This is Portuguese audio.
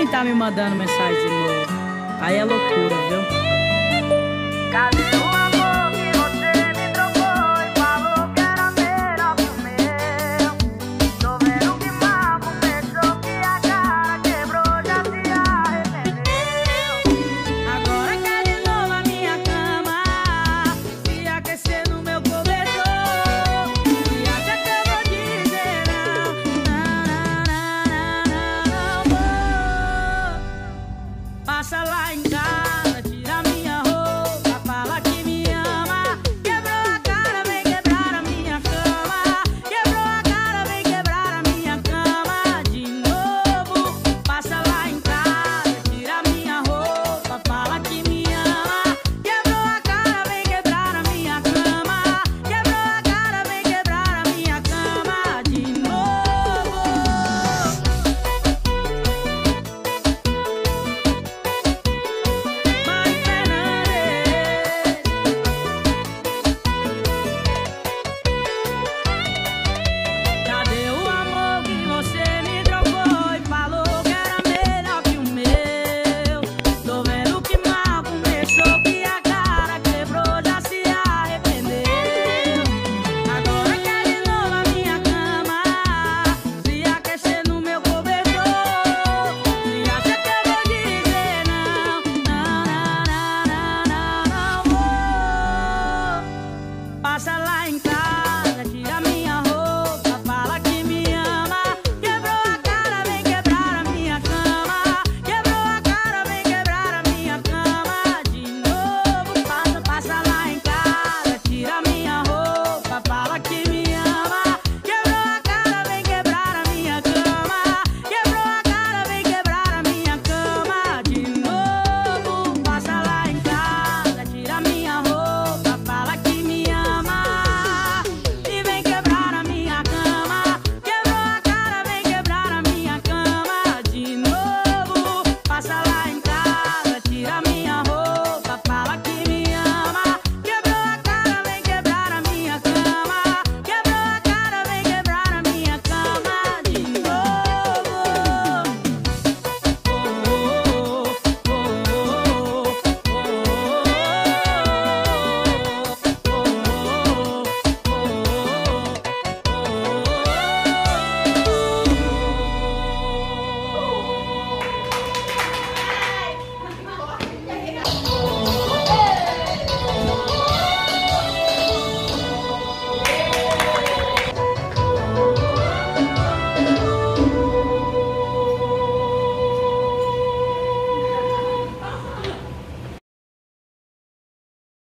quem tá me mandando mensagem de novo. Aí é loucura, viu? Casou. God. casa lá em.